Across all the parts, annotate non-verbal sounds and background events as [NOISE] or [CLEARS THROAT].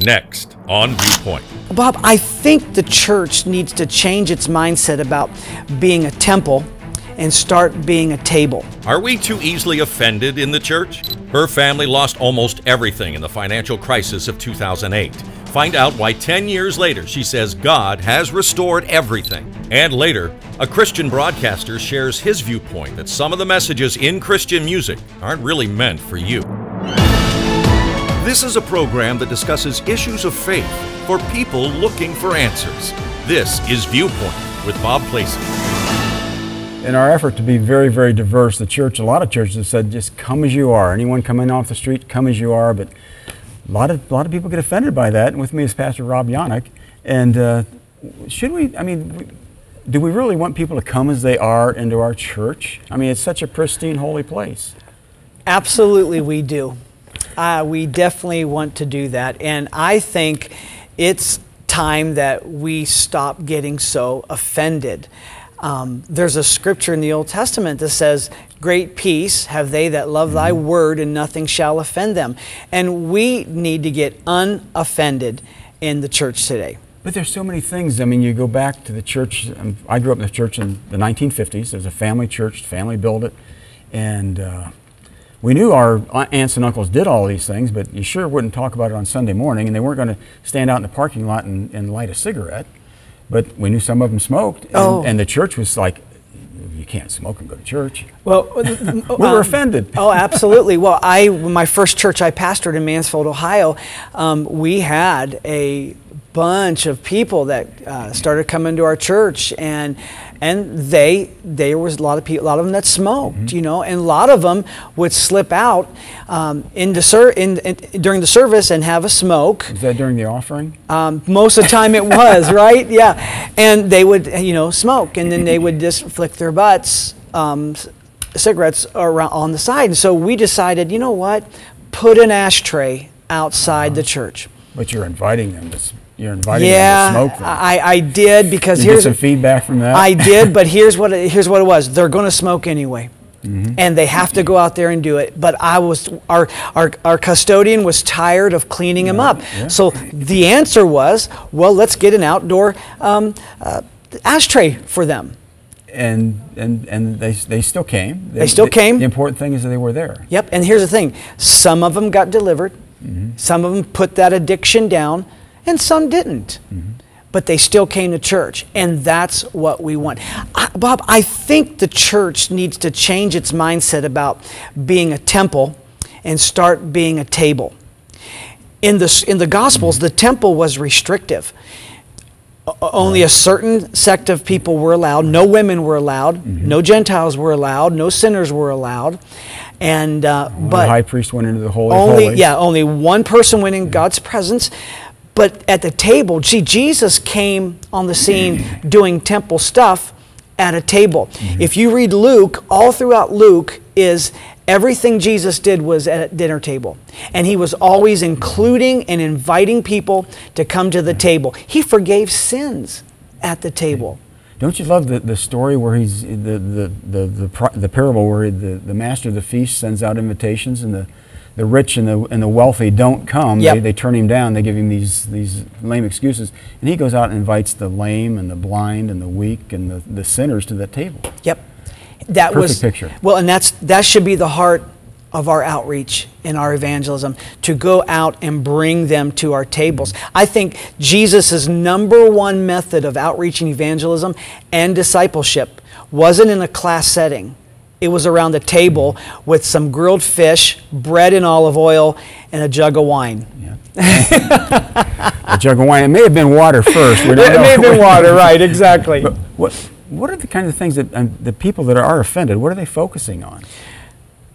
Next on Viewpoint. Bob, I think the church needs to change its mindset about being a temple and start being a table. Are we too easily offended in the church? Her family lost almost everything in the financial crisis of 2008. Find out why 10 years later she says God has restored everything. And later, a Christian broadcaster shares his viewpoint that some of the messages in Christian music aren't really meant for you. This is a program that discusses issues of faith for people looking for answers. This is Viewpoint with Bob Placey. In our effort to be very, very diverse, the church, a lot of churches have said, just come as you are. Anyone coming off the street, come as you are. But a lot of, a lot of people get offended by that. And with me is Pastor Rob Yannick. And uh, should we, I mean, do we really want people to come as they are into our church? I mean, it's such a pristine, holy place. Absolutely, we do. Uh, we definitely want to do that. And I think it's time that we stop getting so offended. Um, there's a scripture in the Old Testament that says, Great peace have they that love thy Mm-hmm. word, and nothing shall offend them. And we need to get unoffended in the church today. But there's so many things. I mean, you go back to the church. um, I grew up in the church in the 1950s. There's a family church. Family built it, and uh, we knew our aunts and uncles did all these things. But you sure wouldn't talk about it on Sunday morning, and they weren't going to stand out in the parking lot and, and light a cigarette. But we knew some of them smoked, and, Oh. and the church was like, "You can't smoke and go to church." Well, [LAUGHS] We were offended. Oh, [LAUGHS] absolutely. Well, I my first church I pastored in Mansfield, Ohio, um, we had a bunch of people that uh, started coming to our church, and and they there was a lot of people, a lot of them that smoked, Mm-hmm. you know, and a lot of them would slip out um, into ser- in, in, during the service and have a smoke. Is that during the offering? Um, most of the time it was, [LAUGHS] right? Yeah. And they would, you know, smoke and then they would just flick their butts, um, cigarettes around on the side. And so we decided, you know what? Put an ashtray outside the church. But you're inviting them to. You're inviting Yeah, them to smoke. Them. I, I did because you get here's some feedback from that. I did, but [LAUGHS] here's what it, here's what it was. They're going to smoke anyway. Mm-hmm. And they have to go out there and do it. But I was our our, our custodian was tired of cleaning them up. yeah. So the answer was, well, let's get an outdoor um, uh, ashtray for them. and and and they they still came. They still came. The important thing is that they were there. Yep. And here's the thing: some of them got delivered, Mm-hmm. some of them put that addiction down, and some didn't. Mm-hmm. But they still came to church, and that's what we want. I, Bob, I think the church needs to change its mindset about being a temple and start being a table. In the, in the Gospels, the temple was restrictive. O- Only a certain sect of people were allowed. No women were allowed. No Gentiles were allowed. No sinners were allowed. And uh, the high priest went into the holy only holies. yeah, only one person went in God's presence. But at the table, see, Jesus came on the scene mm-hmm. doing temple stuff at a table. Mm-hmm. If you read Luke, all throughout Luke is everything Jesus did was at a dinner table. And he was always mm-hmm. including and inviting people to come to the mm-hmm. table. He forgave sins at the table. Don't you love the, the story where he's the the the the, the parable where the, the master of the feast sends out invitations and the the rich and the and the wealthy don't come. Yep. They, they turn him down. They give him these these lame excuses, and he goes out and invites the lame and the blind and the weak and the, the sinners to that table. Yep. That Perfect was picture. Well, and that's that should be the heart of our outreach and our evangelism to go out and bring them to our tables. I think Jesus' number one method of outreach and evangelism and discipleship wasn't in a class setting. It was around the table with some grilled fish, bread and olive oil, and a jug of wine. [LAUGHS] A jug of wine. It may have been water first. It may have been water, right, [LAUGHS] exactly. But what what are the kinds of things that um, the people that are offended? What are they focusing on?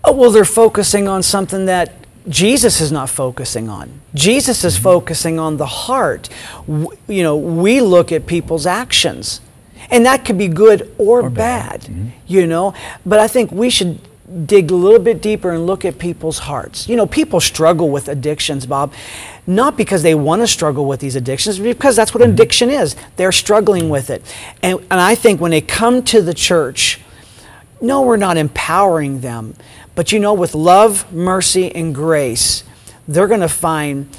Oh, well, they're focusing on something that Jesus is not focusing on. Jesus is focusing on the heart. W- You know, we look at people's actions, and that could be good or, bad, you know, but I think we should dig a little bit deeper and look at people's hearts. You know, people struggle with addictions, Bob, not because they want to struggle with these addictions, but because that's what an addiction is. They're struggling with it. And, and I think when they come to the church, no, we're not empowering them. But you know, with love, mercy, and grace, they're going to find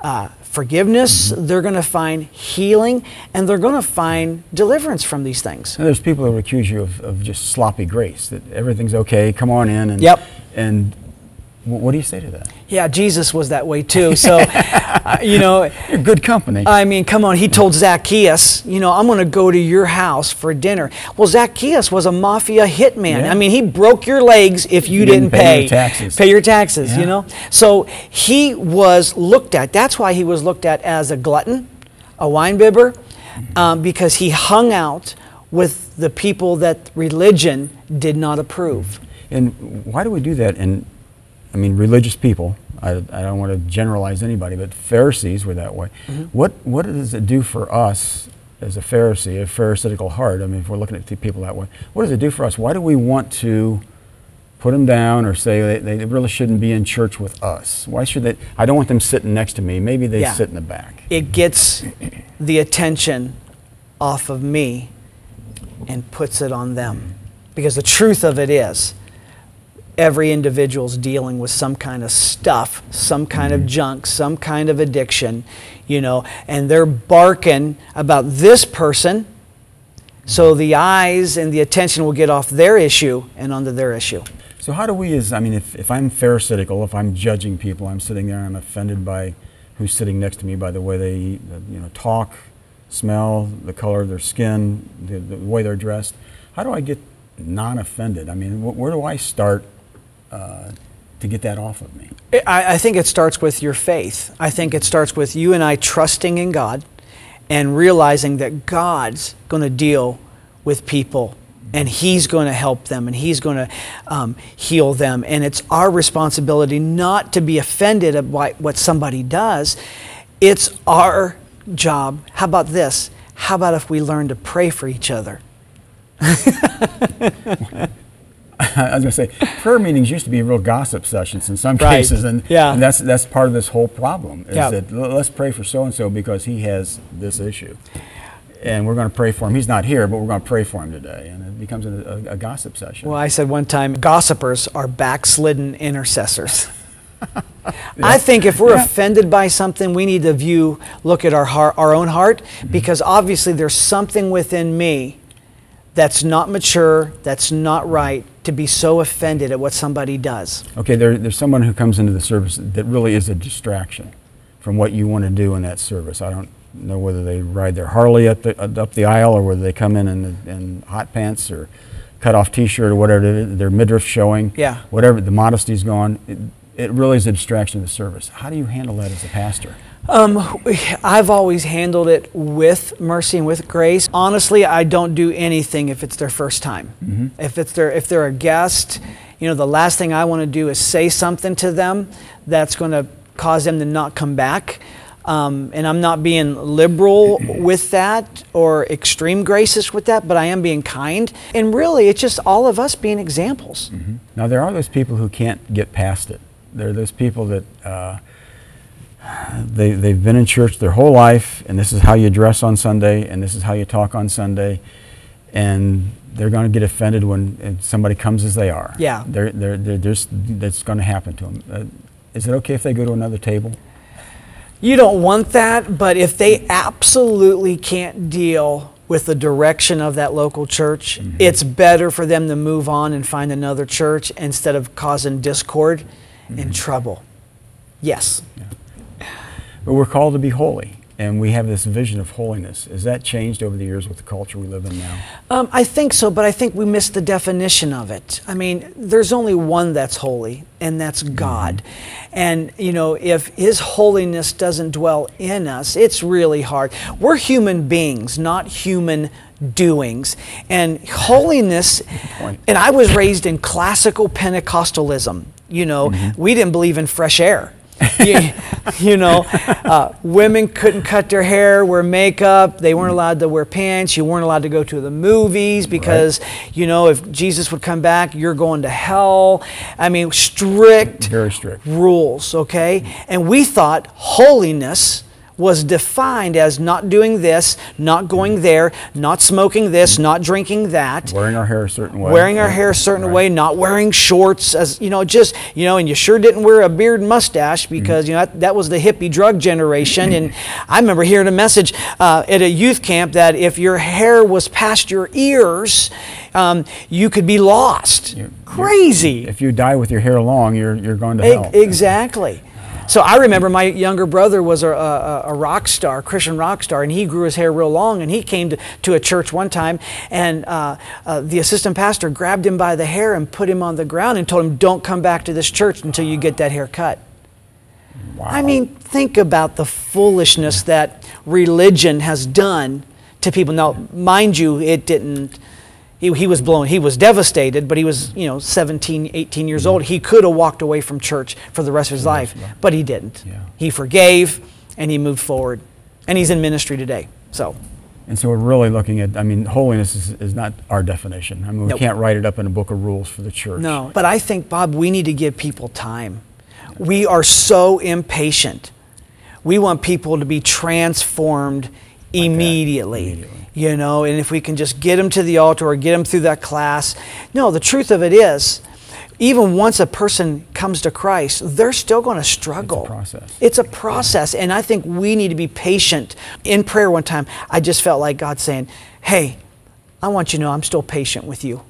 uh, forgiveness, they're going to find healing, and they're going to find deliverance from these things. And there's people who accuse you of, of just sloppy grace, that everything's okay, come on in. And, Yep. And what do you say to that? Yeah, Jesus was that way too. So, [LAUGHS] uh, you know, You're good company. I mean, come on, he told Zacchaeus, you know, I'm going to go to your house for dinner. Well, Zacchaeus was a mafia hitman. Yeah. I mean, he broke your legs if you, You didn't, didn't pay your taxes. Pay your taxes, you know? So he was looked at. That's why he was looked at as a glutton, a wine bibber, um, because he hung out with the people that religion did not approve. And why do we do that? And I mean, religious people. I, I don't want to generalize anybody, but Pharisees were that way. Mm-hmm. What what does it do for us as a Pharisee, a Pharisaical heart? I mean, if we're looking at people that way, what does it do for us? Why do we want to put them down or say they, they really shouldn't be in church with us? Why should they? I don't want them sitting next to me. Maybe they Yeah. sit in the back. It gets the attention off of me and puts it on them. Because the truth of it is, every individual's dealing with some kind of stuff, some kind of mm-hmm. junk, some kind of addiction, you know, and they're barking about this person. So mm-hmm. the eyes and the attention will get off their issue and onto their issue. So how do we, as I mean, if, if I'm pharisaical, if I'm judging people, I'm sitting there, and I'm offended by who's sitting next to me by the way they, you know, talk, smell, the color of their skin, the, the way they're dressed. How do I get non-offended? I mean, wh- where do I start uh, to get that off of me? I, I think it starts with your faith. I think it starts with you and I trusting in God and realizing that God's going to deal with people and He's going to help them and He's going to um, heal them. And it's our responsibility not to be offended what, what somebody does. It's our job. How about this? How about if we learn to pray for each other? [LAUGHS] [LAUGHS] I was going to say, prayer meetings used to be real gossip sessions in some Right. cases, and, Yeah. and that's that's part of this whole problem. Is Yeah. that let's pray for so and so because he has this issue, and we're going to pray for him. He's not here, but we're going to pray for him today, and it becomes a, a, a gossip session. Well, I said one time, gossipers are backslidden intercessors. [LAUGHS] I think if we're Yeah. offended by something, we need to view, look at our heart, our own heart, Mm-hmm. because obviously there's something within me that's not mature, that's not right to be so offended at what somebody does. Okay, there, there's someone who comes into the service that really is a distraction from what you want to do in that service. I don't know whether they ride their Harley up the, up the aisle or whether they come in in, in hot pants or cut off t-shirt or whatever, is, their midriff showing. Yeah. Whatever, the modesty's gone. It, it really is a distraction of the service. How do you handle that as a pastor? Um, I've always handled it with mercy and with grace. Honestly, I don't do anything if it's their first time. If it's their if they're a guest, you know, the last thing I want to do is say something to them that's going to cause them to not come back. Um, and I'm not being liberal [CLEARS THROAT] with that or extreme gracious with that, but I am being kind. And really, it's just all of us being examples. Now, there are those people who can't get past it. There are those people that uh, they, they've been in church their whole life, and this is how you dress on Sunday, and this is how you talk on Sunday, and they're going to get offended when somebody comes as they are. Yeah. They're, they're, they're just, that's going to happen to them. Uh, is it okay if they go to another table? You don't want that, but if they absolutely can't deal with the direction of that local church, it's better for them to move on and find another church instead of causing discord and trouble. Yes. But we're called to be holy, and we have this vision of holiness. Has that changed over the years with the culture we live in now? Um, I think so, but I think we missed the definition of it. I mean, there's only one that's holy, and that's God. And, you know, if His holiness doesn't dwell in us, it's really hard. We're human beings, not human doings. And holiness, and I was raised in classical Pentecostalism. You know, we didn't believe in fresh air. [LAUGHS] you, you know, uh, women couldn't cut their hair, wear makeup. They weren't allowed to wear pants. You weren't allowed to go to the movies because, you know, if Jesus would come back, you're going to hell. I mean, strict Very strict. rules, okay? And we thought holiness was defined as not doing this, not going there, not smoking this, not drinking that. Wearing our hair a certain way. Wearing our hair a certain Right. way, not wearing shorts, as you know, just you know, and you sure didn't wear a beard and mustache because you know that, that was the hippie drug generation. and I remember hearing a message uh, at a youth camp that if your hair was past your ears, um, you could be lost. Crazy. If you die with your hair long, you're, you're going to E- hell. Exactly. So I remember my younger brother was a, a, a rock star, Christian rock star, and he grew his hair real long. And he came to, to a church one time, and uh, uh, the assistant pastor grabbed him by the hair and put him on the ground and told him, "Don't come back to this church until you get that hair cut." Wow. I mean, think about the foolishness that religion has done to people. Now, mind you, it didn't. He, he was blown. He was devastated, but he was, you know, 17, 18 years old. He could have walked away from church for the rest of his life, but he didn't. Yeah. He forgave and he moved forward, and he's in ministry today. So, And so we're really looking at, I mean, holiness is, is not our definition. I mean, we Nope. can't write it up in a book of rules for the church. No. But I think, Bob, we need to give people time. We are so impatient. We want people to be transformed immediately. Immediately. You know, and if we can just get them to the altar or get them through that class. No, the truth of it is, even once a person comes to Christ, they're still going to struggle. process. It's a process. And I think we need to be patient. In prayer one time, I just felt like God saying, Hey, I want you to know I'm still patient with you.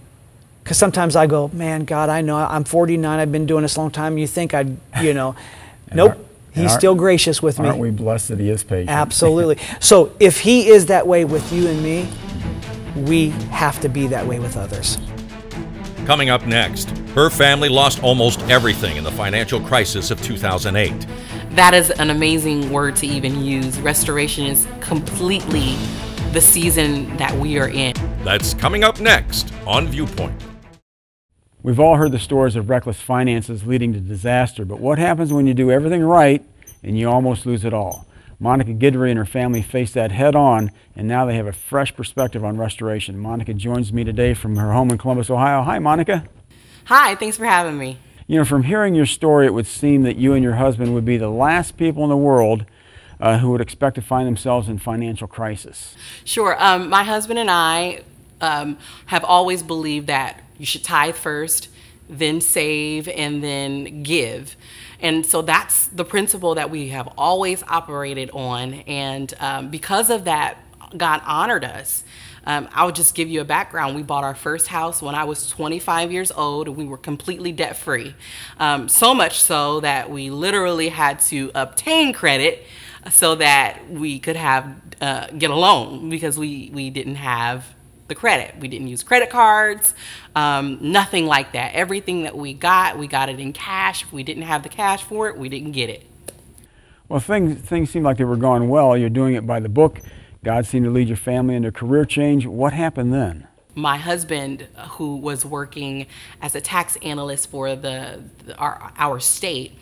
Because sometimes I go, man, God, I know I'm 49. I've been doing this a long time. You think I'd, you know, [LAUGHS] nope. Aren't- and He's aren't- still gracious with me. Aren't we blessed that he is patient? Absolutely. [LAUGHS] so if He is that way with you and me, we have to be that way with others. Coming up next, her family lost almost everything in the financial crisis of 2008. That is an amazing word to even use. Restoration is completely the season that we are in. That's coming up next on Viewpoint. We've all heard the stories of reckless finances leading to disaster, but what happens when you do everything right and you almost lose it all? Monica Guidry and her family faced that head on, and now they have a fresh perspective on restoration. Monica joins me today from her home in Columbus, Ohio. Hi, Monica. Hi, thanks for having me. You know, from hearing your story, it would seem that you and your husband would be the last people in the world uh, who would expect to find themselves in financial crisis. Sure. Um, my husband and I um, have always believed that you should tithe first, then save, and then give. And so that's the principle that we have always operated on. And um, because of that, God honored us. Um, I'll just give you a background. We bought our first house when I was 25 years old, and we were completely debt free. Um, so much so that we literally had to obtain credit so that we could have uh, get a loan because we we didn't have the credit. We didn't use credit cards, um, nothing like that. Everything that we got, we got it in cash. If we didn't have the cash for it, we didn't get it. Well, things, things seemed like they were going well. You're doing it by the book. God seemed to lead your family into career change. What happened then? my husband, who was working as a tax analyst for the, the- our, our state,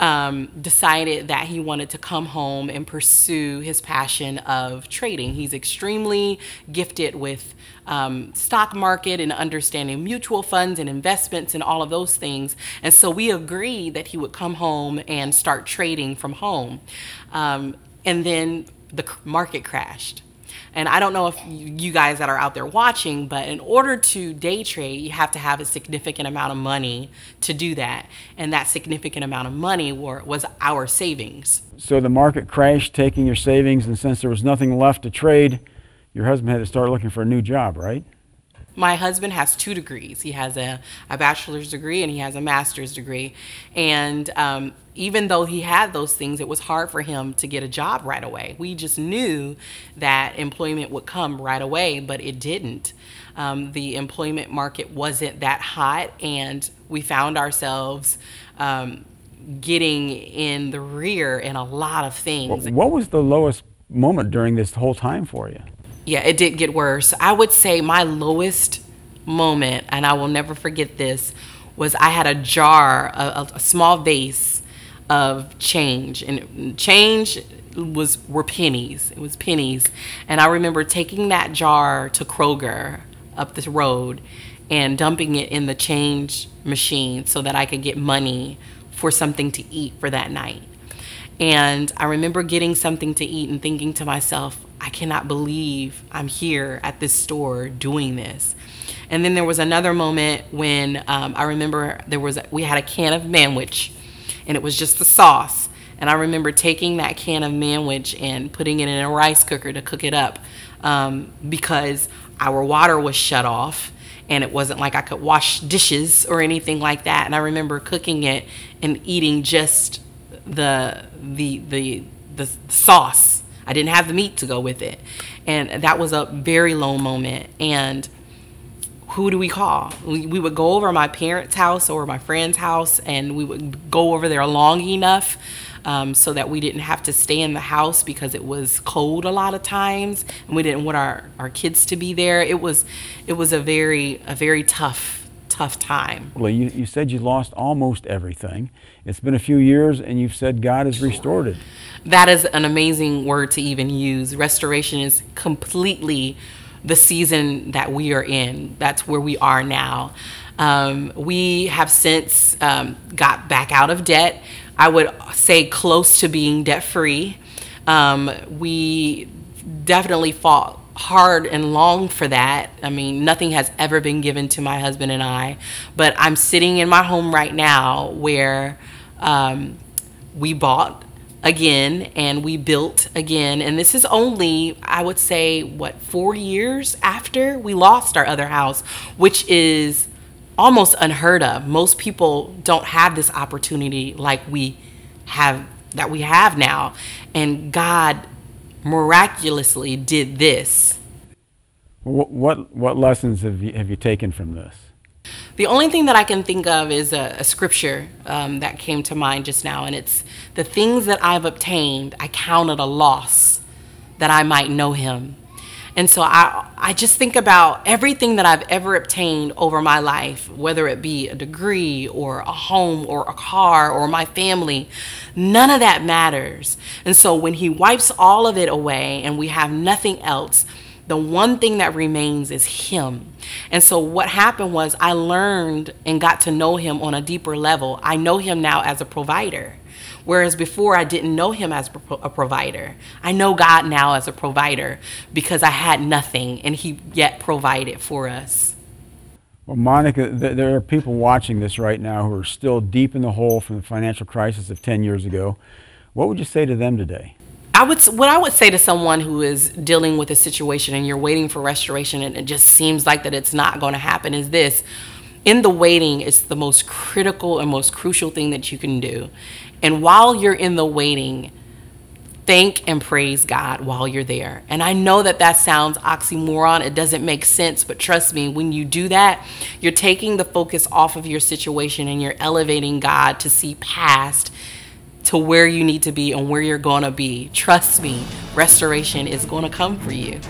um, decided that he wanted to come home and pursue his passion of trading. He's extremely gifted with um, stock market and understanding mutual funds and investments and all of those things. And so we agreed that he would come home and start trading from home. Um, and then the market crashed. And I don't know if you guys that are out there watching, but in order to day trade, you have to have a significant amount of money to do that. And that significant amount of money were, was our savings. So the market crashed, taking your savings, and since there was nothing left to trade, your husband had to start looking for a new job, right? My husband has two degrees. He has a, a bachelor's degree and he has a master's degree. And um, even though he had those things, it was hard for him to get a job right away. We just knew that employment would come right away, but it didn't. Um, the employment market wasn't that hot, and we found ourselves um, getting in the rear in a lot of things. What was the lowest moment during this whole time for you? Yeah, it did get worse. I would say my lowest moment, and I will never forget this, was I had a jar, a, a small vase of change, and change was were pennies. It was pennies, and I remember taking that jar to Kroger up the road and dumping it in the change machine so that I could get money for something to eat for that night. And I remember getting something to eat and thinking to myself, I cannot believe I'm here at this store doing this. And then there was another moment when um, I remember there was we had a can of manwich, and it was just the sauce. And I remember taking that can of manwich and putting it in a rice cooker to cook it up um, because our water was shut off and it wasn't like I could wash dishes or anything like that. And I remember cooking it and eating just the the the the sauce. I didn't have the meat to go with it, and that was a very low moment. And who do we call? We, we would go over my parents' house or my friend's house, and we would go over there long enough um, so that we didn't have to stay in the house because it was cold a lot of times, and we didn't want our, our kids to be there. It was it was a very a very tough tough time. Well, you, you said you lost almost everything. It's been a few years, and you've said God has restored it. That is an amazing word to even use. Restoration is completely the season that we are in. That's where we are now. Um, we have since um, got back out of debt. I would say close to being debt free. Um, we definitely fought hard and long for that. I mean, nothing has ever been given to my husband and I, but I'm sitting in my home right now where um, we bought again and we built again. And this is only, I would say, what, four years after we lost our other house, which is almost unheard of. Most people don't have this opportunity like we have that we have now. And God miraculously did this. What what, what lessons have you, have you taken from this? The only thing that I can think of is a, a scripture um, that came to mind just now, and it's the things that I've obtained, I counted a loss that I might know him. And so I, I just think about everything that I've ever obtained over my life, whether it be a degree or a home or a car or my family, none of that matters. And so when he wipes all of it away and we have nothing else, the one thing that remains is him. And so what happened was I learned and got to know him on a deeper level. I know him now as a provider. Whereas before I didn't know him as a provider. I know God now as a provider because I had nothing and he yet provided for us. Well, Monica, there are people watching this right now who are still deep in the hole from the financial crisis of 10 years ago. What would you say to them today? I would what I would say to someone who is dealing with a situation and you're waiting for restoration and it just seems like that it's not going to happen is this in the waiting it's the most critical and most crucial thing that you can do and while you're in the waiting, thank and praise God while you're there. And I know that that sounds oxymoron. It doesn't make sense, but trust me, when you do that, you're taking the focus off of your situation and you're elevating God to see past to where you need to be and where you're going to be. Trust me, restoration is going to come for you.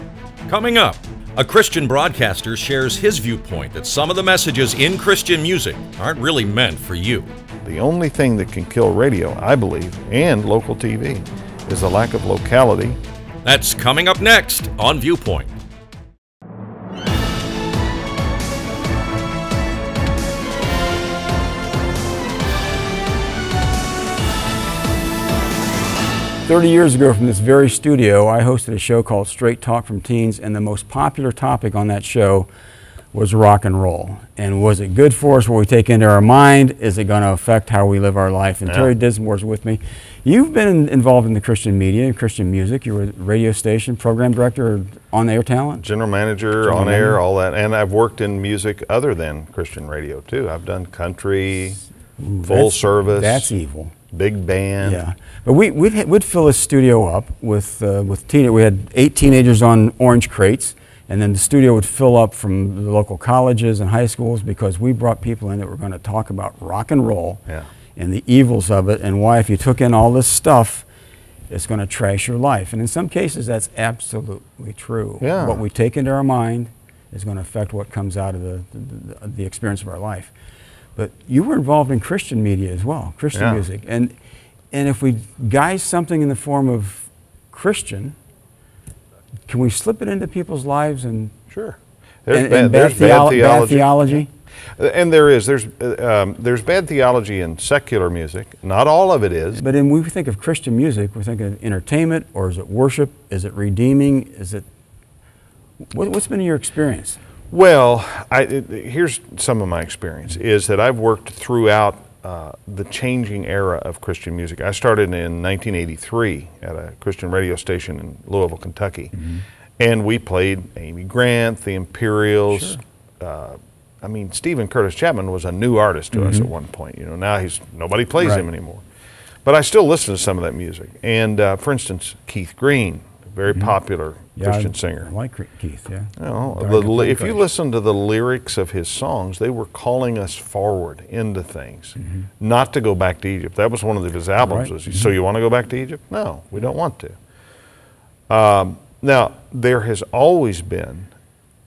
Coming up, a Christian broadcaster shares his viewpoint that some of the messages in Christian music aren't really meant for you. The only thing that can kill radio, I believe, and local TV, is the lack of locality. That's coming up next on Viewpoint. Thirty years ago from this very studio, I hosted a show called Straight Talk from Teens, and the most popular topic on that show was rock and roll. And was it good for us what we take into our mind? Is it going to affect how we live our life? And yeah. Terry Dismore's with me. You've been involved in the Christian media and Christian music. You were radio station program director, on air talent, general manager, general on manager. air, all that. And I've worked in music other than Christian radio too. I've done country, Ooh, full that's, service. That's evil. Big band. Yeah, but we we'd, we'd fill a studio up with uh, with teen. We had eight teenagers on orange crates and then the studio would fill up from the local colleges and high schools because we brought people in that were going to talk about rock and roll yeah. and the evils of it and why if you took in all this stuff, it's going to trash your life. And in some cases, that's absolutely true. Yeah. What we take into our mind is going to affect what comes out of the, the, the experience of our life. But you were involved in Christian media as well, Christian yeah. music. And, and if we guise something in the form of Christian, can we slip it into people's lives and sure there's, and, bad, and bad, theolo- bad, theology? bad, theology? And there is there's um, there's bad theology in secular music. Not all of it is. But when we think of Christian music, we think of entertainment, or is it worship? Is it redeeming? Is it what, what's been your experience? Well, I, it, here's some of my experience is that I've worked throughout uh, the changing era of Christian music. I started in 1983 at a Christian radio station in Louisville, Kentucky, mm-hmm. and we played Amy Grant, the Imperials. Sure. Uh, I mean, Steven Curtis Chapman was a new artist to mm-hmm. us at one point. You know, now he's nobody plays right. him anymore. But I still listen to some of that music. And uh, for instance, Keith Green, very mm-hmm. popular yeah, Christian I, singer. Like Keith, yeah. You know, the, if you listen to the lyrics of his songs, they were calling us forward into things, mm-hmm. not to go back to Egypt. That was one of his albums. Right. Was, mm-hmm. So you want to go back to Egypt? No, we don't want to. Um, now, there has always been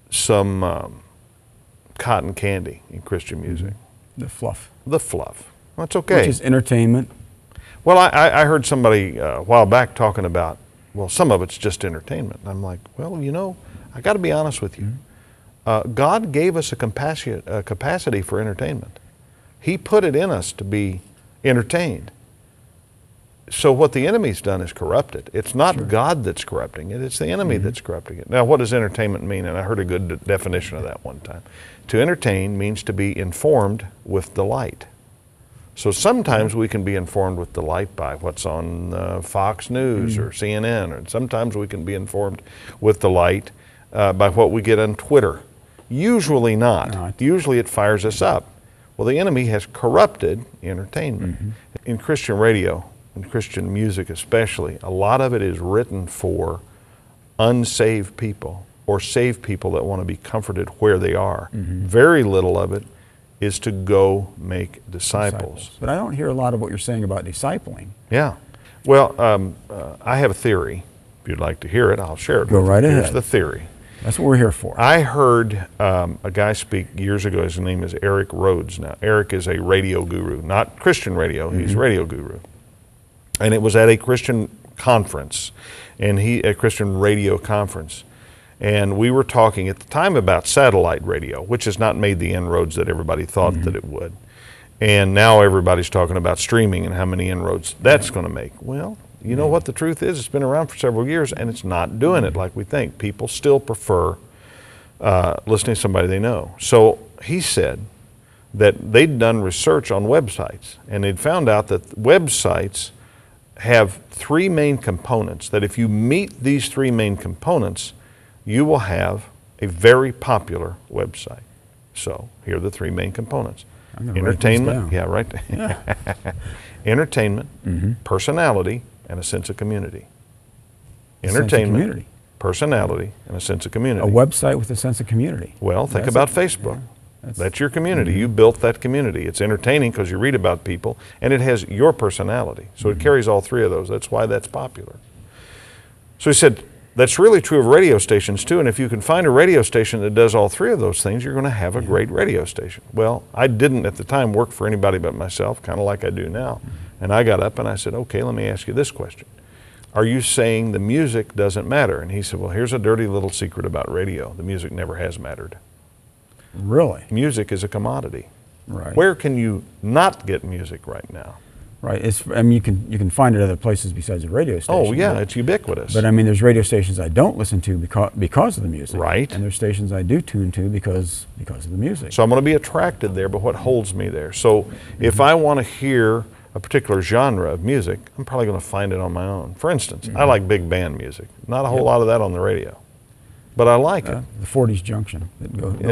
some um, cotton candy in Christian mm-hmm. music. The fluff. The fluff. That's okay. Which is entertainment. Well, I, I heard somebody uh, a while back talking about well, some of it's just entertainment. And I'm like, well, you know, I got to be honest with you. Mm-hmm. Uh, God gave us a capacity, a capacity for entertainment. He put it in us to be entertained. So what the enemy's done is corrupt it. It's not sure. God that's corrupting it, it's the enemy mm-hmm. that's corrupting it. Now, what does entertainment mean? And I heard a good de- definition of that one time. To entertain means to be informed with delight. So sometimes we can be informed with delight by what's on uh, Fox News mm-hmm. or CNN, or sometimes we can be informed with delight uh, by what we get on Twitter. Usually not. not. Usually it fires us up. Well, the enemy has corrupted entertainment. Mm-hmm. In Christian radio, in Christian music especially, a lot of it is written for unsaved people or saved people that want to be comforted where they are. Mm-hmm. Very little of it is to go make disciples. disciples. But I don't hear a lot of what you're saying about discipling. Yeah. Well, um, uh, I have a theory. If you'd like to hear it, I'll share it. Go right Here's ahead. Here's the theory. That's what we're here for. I heard um, a guy speak years ago. His name is Eric Rhoads. Now, Eric is a radio guru, not Christian radio. Mm-hmm. He's a radio guru, and it was at a Christian conference, and he a Christian radio conference, and we were talking at the time about satellite radio, which has not made the inroads that everybody thought mm-hmm. that it would. And now everybody's talking about streaming and how many inroads that's going to make. Well, you know what the truth is? It's been around for several years and it's not doing it like we think. People still prefer uh, listening to somebody they know. So he said that they'd done research on websites and they'd found out that websites have three main components. That if you meet these three main components, you will have a very popular website. So here are the three main components. Entertainment, yeah, right. Yeah. [LAUGHS] Entertainment, mm-hmm. personality, and a sense of community. Entertainment, community. personality, and a sense of community. A website with a sense of community. Well, think that's about Facebook. Yeah, that's, that's, your community. Mm-hmm. You built that community. It's entertaining because you read about people, and it has your personality. So mm-hmm. it carries all three of those. That's why that's popular. So he said, that's really true of radio stations too. And if you can find a radio station that does all three of those things, you're going to have a great radio station. Well, I didn't at the time work for anybody but myself, kind of like I do now. Mm-hmm. And I got up and I said, okay, let me ask you this question. Are you saying the music doesn't matter? And he said, well, here's a dirty little secret about radio. The music never has mattered. Really? Music is a commodity. Right. Where can you not get music right now? Right. It's, I mean, you can you can find it other places besides the radio station. Oh yeah, right? it's ubiquitous. But I mean, there's radio stations I don't listen to because because of the music. Right. And there's stations I do tune to because because of the music. So I'm going to be attracted there, but what holds me there? So mm-hmm. if I want to hear a particular genre of music, I'm probably going to find it on my own. For instance, mm-hmm. I like big band music. Not a whole lot of that on the radio but I like uh, it. The Forties Junction. Go, go [LAUGHS]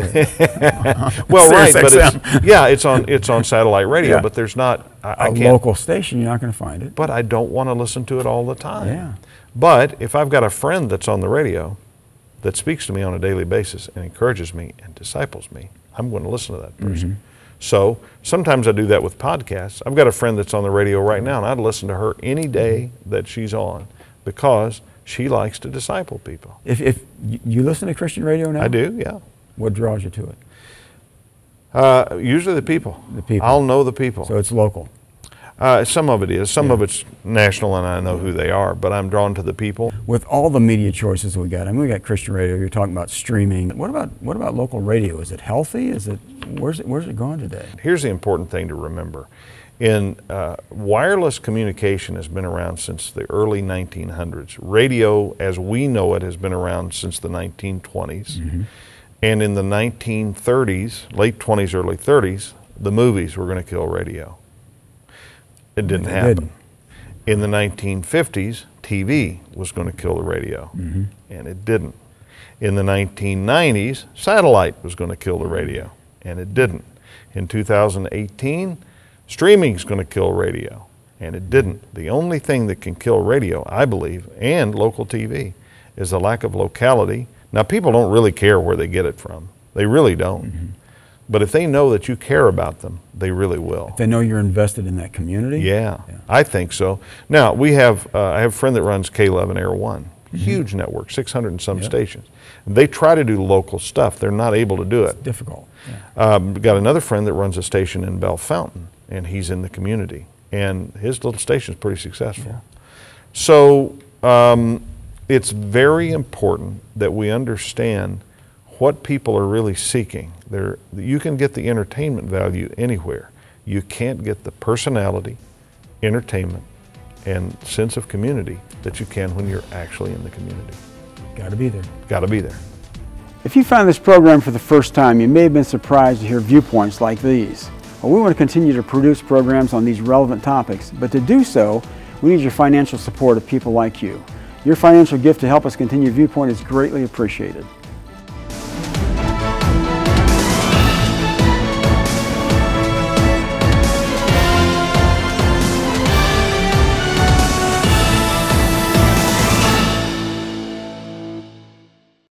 well, [LAUGHS] right, but it's, [LAUGHS] yeah, it's on it's on satellite radio, yeah. but there's not I, I a local station. You're not going to find it. But I don't want to listen to it all the time. Yeah. But if I've got a friend that's on the radio that speaks to me on a daily basis and encourages me and disciples me, I'm going to listen to that person. Mm-hmm. So sometimes I do that with podcasts. I've got a friend that's on the radio right now, and I'd listen to her any day that she's on because she likes to disciple people. If, if you listen to Christian radio now? I do, yeah. What draws you to it? Uh, usually the people. The people. I'll know the people. So it's local. Uh, some of it is. Some of it's national, and I know who they are. But I'm drawn to the people. With all the media choices we got, I mean, we got Christian radio. You're talking about streaming. What about what about local radio? Is it healthy? Is it where's it where's it going today? Here's the important thing to remember. In uh, wireless communication has been around since the early 1900s. Radio, as we know it, has been around since the 1920s. And in the 1930s, late 20s, early 30s, the movies were going to kill radio. It didn't They happen. didn't. In the 1950s, TV was going to kill the radio, and it didn't. In the 1990s, satellite was going to kill the radio, and it didn't. In 2018, streaming is going to kill radio, and it didn't. The only thing that can kill radio, I believe, and local TV, is the lack of locality. Now, people don't really care where they get it from. They really don't. But if they know that you care about them, they really will. If they know you're invested in that community. Yeah, I think so. Now we have uh, I have a friend that runs K-LOVE Air1, huge network, 600 and some Yep. stations. They try to do local stuff. They're not able to do it. Difficult. Um, got another friend that runs a station in Bellefontaine, and he's in the community, and his little station is pretty successful. So um, it's very important that we understand what people are really seeking. There, you can get the entertainment value anywhere. You can't get the personality, entertainment, and sense of community that you can when you're actually in the community. Got to be there. Got to be there. If you found this program for the first time, you may have been surprised to hear viewpoints like these. Well, we want to continue to produce programs on these relevant topics, but to do so, we need your financial support of people like you. Your financial gift to help us continue Viewpoint is greatly appreciated.